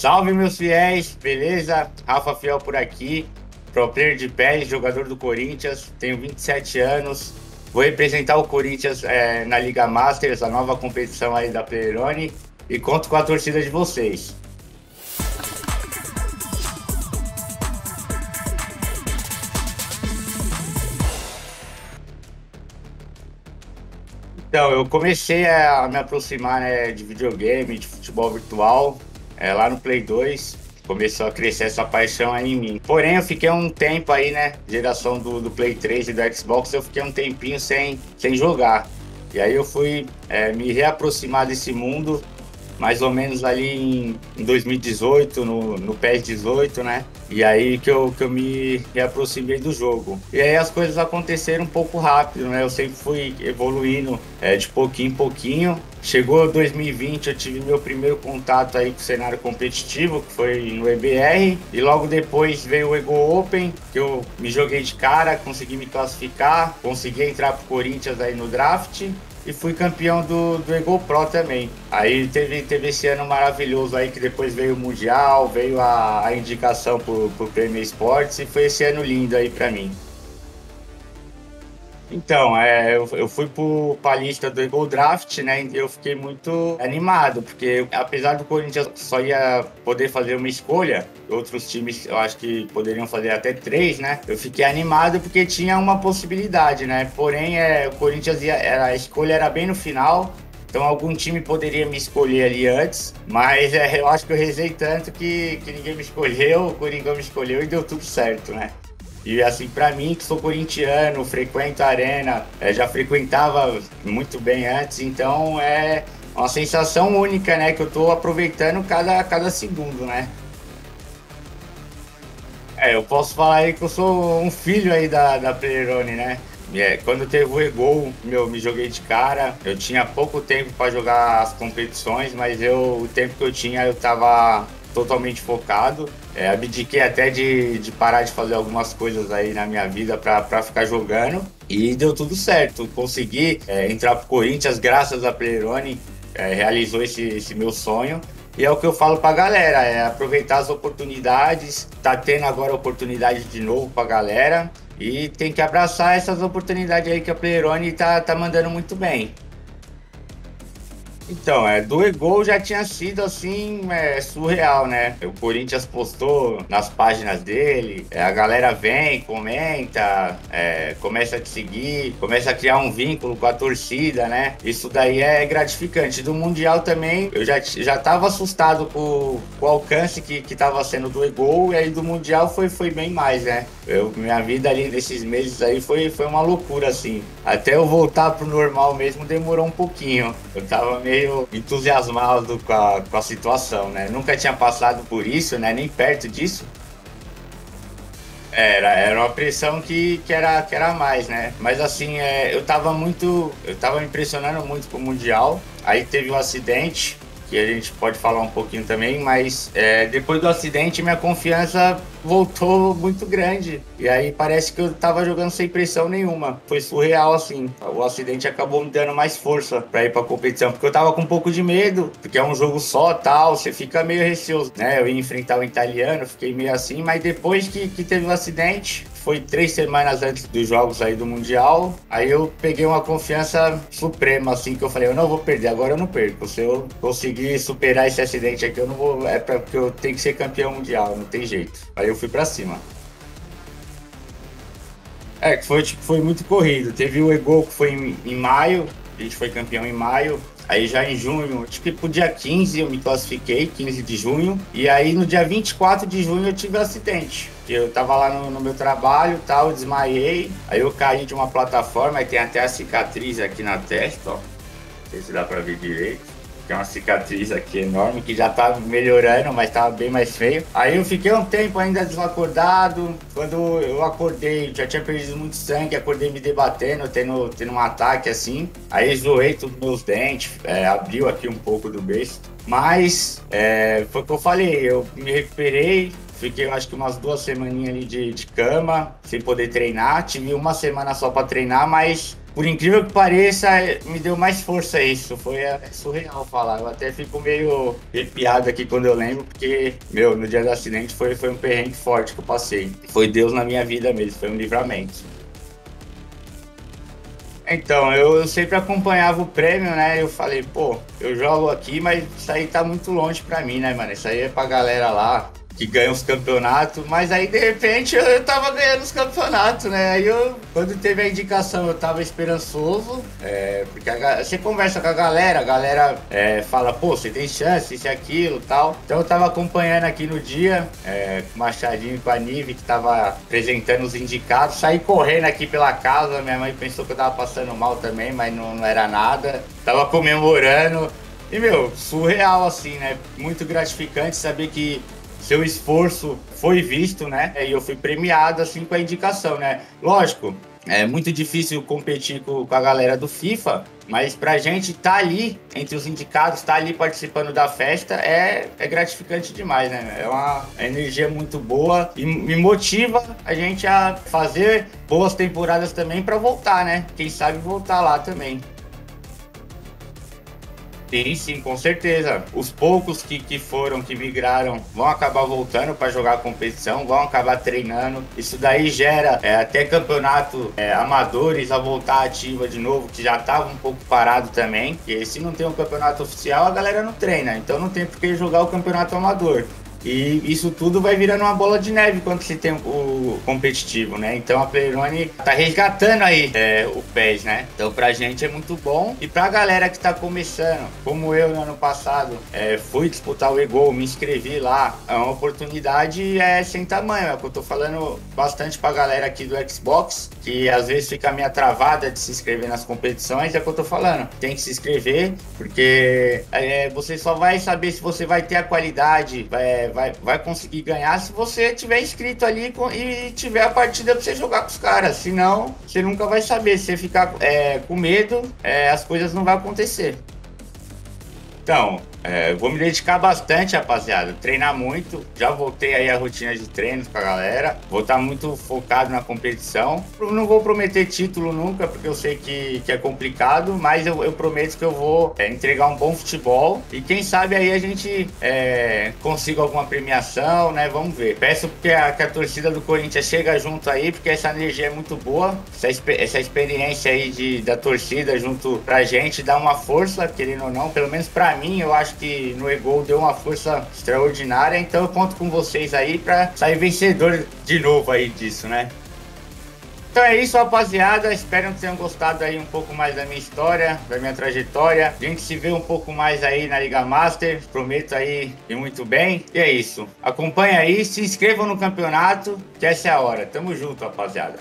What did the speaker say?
Salve, meus fiéis, beleza? Rafa Fiel por aqui, pro player de pé, jogador do Corinthians, tenho 27 anos, vou representar o Corinthians é, na Liga Masters, a nova competição aí da Playerone, e conto com a torcida de vocês. Então, eu comecei a me aproximar né, de videogame, de futebol virtual, é, lá no Play 2, começou a crescer essa paixão aí em mim. Porém, eu fiquei um tempo aí, né? Geração do, do Play 3 e do Xbox, eu fiquei um tempinho sem, sem jogar. E aí eu fui é, me reaproximar desse mundo mais ou menos ali em, 2018, no, no PES 18, né? E aí que eu, que eu me aproximei do jogo. E aí as coisas aconteceram um pouco rápido, né? Eu sempre fui evoluindo é, de pouquinho em pouquinho. Chegou 2020, eu tive meu primeiro contato aí com o cenário competitivo, que foi no EBR. E logo depois veio o Ego Open, que eu me joguei de cara, consegui me classificar, consegui entrar pro Corinthians aí no draft e fui campeão do, do Ego Pro também. Aí teve, teve esse ano maravilhoso aí que depois veio o Mundial, veio a, a indicação pro, pro Premier Sports e foi esse ano lindo aí para mim. Então, é, eu, eu fui pro, pra lista do Eagle Draft, né? Eu fiquei muito animado, porque apesar do Corinthians só ia poder fazer uma escolha, outros times eu acho que poderiam fazer até três, né? Eu fiquei animado porque tinha uma possibilidade, né? Porém, é, o Corinthians ia, era, a escolha era bem no final, então algum time poderia me escolher ali antes, mas é, eu acho que eu rezei tanto que, que ninguém me escolheu, o Coringão me escolheu e deu tudo certo, né? E assim, para mim, que sou corintiano, frequento a arena, é, já frequentava muito bem antes, então é uma sensação única, né? Que eu tô aproveitando cada, cada segundo, né? É, eu posso falar aí que eu sou um filho aí da, da Peroni, né? É, quando teve o Egol, meu, me joguei de cara. Eu tinha pouco tempo para jogar as competições, mas eu, o tempo que eu tinha, eu tava totalmente focado. É, abdiquei até de, de parar de fazer algumas coisas aí na minha vida para ficar jogando. E deu tudo certo. Consegui é, entrar pro Corinthians graças a Plerone. É, realizou esse, esse meu sonho. E é o que eu falo pra galera, é aproveitar as oportunidades, tá tendo agora oportunidade de novo pra galera e tem que abraçar essas oportunidades aí que a Playerone tá, tá mandando muito bem. Então, é, do Egol já tinha sido assim, é, surreal, né? O Corinthians postou nas páginas dele, é, a galera vem, comenta, é, começa a te seguir, começa a criar um vínculo com a torcida, né? Isso daí é gratificante. Do Mundial também, eu já, já tava assustado com, com o alcance que, que tava sendo do Egol, e aí do Mundial foi, foi bem mais, né? Eu, minha vida ali nesses meses aí foi, foi uma loucura, assim. Até eu voltar pro normal mesmo demorou um pouquinho. Eu tava meio meio entusiasmado com a, com a situação, né? Nunca tinha passado por isso, né? Nem perto disso. Era, era uma pressão que, que, era, que era mais, né? Mas assim, é, eu tava muito. Eu tava me impressionando muito com o Mundial. Aí teve um acidente, que a gente pode falar um pouquinho também, mas é, depois do acidente minha confiança voltou muito grande. E aí parece que eu tava jogando sem pressão nenhuma. Foi surreal assim. O acidente acabou me dando mais força para ir pra competição, porque eu tava com um pouco de medo, porque é um jogo só tal, você fica meio receoso, né? Eu ia enfrentar o italiano, fiquei meio assim, mas depois que, que teve o acidente, foi três semanas antes dos jogos aí do Mundial. Aí eu peguei uma confiança suprema, assim, que eu falei, eu não vou perder, agora eu não perco. Se eu conseguir superar esse acidente aqui, eu não vou. É porque eu tenho que ser campeão mundial, não tem jeito. Aí eu fui para cima. É, que foi, tipo, foi muito corrido. Teve o Ego que foi em, em maio, a gente foi campeão em maio. Aí já em junho, pro dia 15 eu me classifiquei, 15 de junho. E aí no dia 24 de junho eu tive um acidente. Eu tava lá no, no meu trabalho tal, desmaiei. Aí eu caí de uma plataforma, e tem até a cicatriz aqui na testa, ó. Não sei se dá pra ver direito. Tem uma cicatriz aqui enorme que já tá melhorando, mas tava bem mais feio. Aí eu fiquei um tempo ainda desacordado. Quando eu acordei, já tinha perdido muito sangue, acordei me debatendo, tendo, tendo um ataque assim. Aí zoei todos meus dentes, é, abriu aqui um pouco do beijo. Mas é, foi o que eu falei, eu me recuperei, Fiquei, acho que umas duas semaninhas ali de, de cama, sem poder treinar. Tive uma semana só para treinar, mas por incrível que pareça, me deu mais força isso. Foi é, surreal falar. Eu até fico meio arrepiado aqui quando eu lembro, porque, meu, no dia do acidente foi, foi um perrengue forte que eu passei. Foi Deus na minha vida mesmo, foi um livramento. Então, eu, eu, sempre acompanhava o prêmio, né? Eu falei, pô, eu jogo aqui, mas isso aí tá muito longe pra mim, né, mano? Isso aí é pra galera lá que ganha os campeonatos, mas aí de repente eu, eu tava ganhando os campeonatos, né? Aí eu, quando teve a indicação, eu tava esperançoso, é, porque a, você conversa com a galera, a galera é, fala, pô, você tem chance, isso e aquilo tal. Então eu tava acompanhando aqui no dia, é, com o Machadinho e com a Nive, que tava apresentando os indicados, saí correndo aqui pela casa, minha mãe pensou que eu tava passando mal também, mas não, não era nada. Tava comemorando. E, meu, surreal, assim, né? Muito gratificante saber que seu esforço foi visto, né? E eu fui premiado assim com a indicação, né? Lógico, é muito difícil competir com, a galera do FIFA, mas pra gente estar tá ali entre os indicados, estar tá ali participando da festa é, é gratificante demais, né? É uma energia muito boa e me motiva a gente a fazer boas temporadas também para voltar, né? Quem sabe voltar lá também. Sim, sim, com certeza. Os poucos que, que foram, que migraram, vão acabar voltando para jogar competição, vão acabar treinando. Isso daí gera é, até campeonato é, amadores a voltar ativa de novo, que já estava um pouco parado também. Porque se não tem um campeonato oficial, a galera não treina. Então não tem por que jogar o campeonato amador. E isso tudo vai virando uma bola de neve quando se tem o competitivo, né? Então a Playrone tá resgatando aí é, o PES, né? Então pra gente é muito bom. E pra galera que tá começando, como eu no ano passado, é, fui disputar o Ego, me inscrevi lá. É uma oportunidade é, sem tamanho. É o que eu tô falando bastante pra galera aqui do Xbox, que às vezes fica meio travada de se inscrever nas competições. É o que eu tô falando. Tem que se inscrever, porque é, você só vai saber se você vai ter a qualidade, vai vai, vai conseguir ganhar se você tiver inscrito ali e tiver a partida pra você jogar com os caras. Senão, você nunca vai saber. Se você ficar é, com medo, é, as coisas não vão acontecer. Então, é, vou me dedicar bastante, rapaziada. Treinar muito. Já voltei aí a rotina de treinos com a galera. Vou estar tá muito focado na competição. Não vou prometer título nunca, porque eu sei que, que é complicado. Mas eu, eu prometo que eu vou é, entregar um bom futebol. E quem sabe aí a gente é, consiga alguma premiação, né? Vamos ver. Peço que a, que a torcida do Corinthians chega junto aí, porque essa energia é muito boa. Essa, essa experiência aí de, da torcida junto pra gente dá uma força, querendo ou não. Pelo menos pra mim, eu acho acho que no Egol deu uma força extraordinária, então eu conto com vocês aí para sair vencedor de novo aí disso, né? Então é isso, rapaziada. Espero que tenham gostado aí um pouco mais da minha história, da minha trajetória. A gente se vê um pouco mais aí na Liga Master. Prometo aí ir muito bem. E é isso. Acompanha aí, se inscrevam no campeonato, que essa é a hora. Tamo junto, rapaziada.